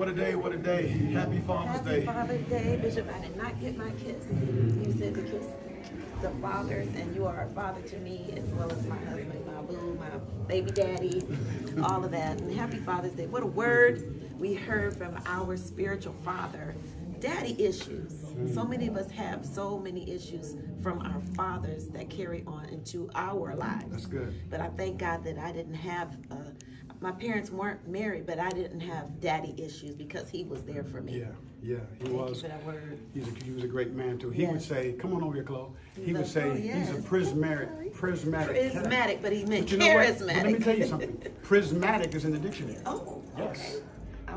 What a day, what a day. Happy Father's Happy Day. Father's Day, Bishop. I did not get my kiss. You said to kiss the fathers, and you are a father to me as well as my husband, my boo, my baby daddy, all of that. And happy Father's Day. What a word we heard from our spiritual father. Daddy issues. So many of us have so many issues from our fathers that carry on into our lives. That's good. But I thank God that I didn't have. Uh, my parents weren't married, but I didn't have daddy issues because he was there for me. Yeah, yeah, he Thank was. you for that word. He's a, he was a great man too. He would say, "Come on over here, Chloe." He He's would say, "Oh, "He's a prismatic, prismatic, prismatic." but he meant But you know charismatic. Let me tell you something. Prismatic is in the dictionary. Oh, Yes.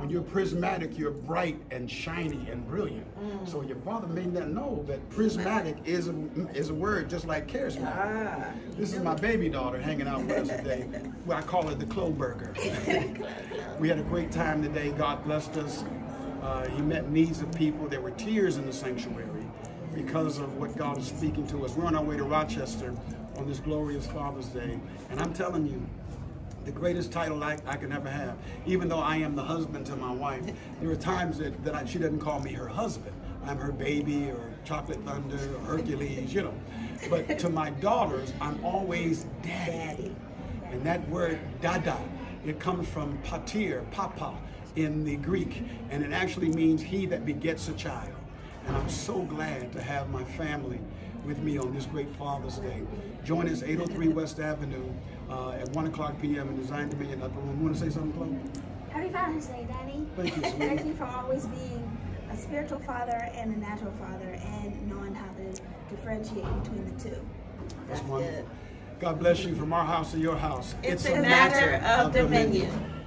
When you're prismatic, you're bright and shiny and brilliant. Mm. So your father may not know that prismatic is a, is a word just like charismatic. Ah. This is my baby daughter hanging out with us today. I call her the Kloburger. we had a great time today. God blessed us. Uh, he met needs of people. There were tears in the sanctuary because of what God is speaking to us. We're on our way to Rochester on this glorious Father's Day. And I'm telling you, the greatest title I, I can ever have. Even though I am the husband to my wife, there are times that, that I, she doesn't call me her husband. I'm her baby or Chocolate Thunder or Hercules, you know. But to my daughters, I'm always daddy. And that word dada, it comes from patir, papa, in the Greek, and it actually means he that begets a child. And I'm so glad to have my family with me on this great Father's Day. Join us 803 West Avenue uh, at 1 o'clock p.m. in Zion Dominion Upper Room. You want to say something, Chloe? Happy Father's Day, Daddy. Thank you, sweetie. Thank you for always being a spiritual father and a natural father and knowing how to differentiate between the two. That's wonderful. good. God bless you from our house to your house. It's, a matter, of dominion.